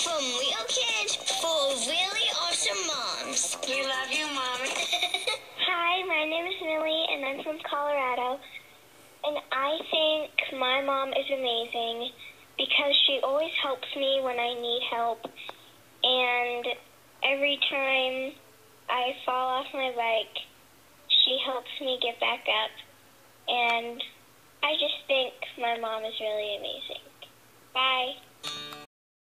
from real kids for really awesome moms. We love you, Mom. Hi, my name is Millie, and I'm from Colorado. And I think my mom is amazing because she always helps me when I need help. And every time I fall off my bike, she helps me get back up. And I just think my mom is really amazing.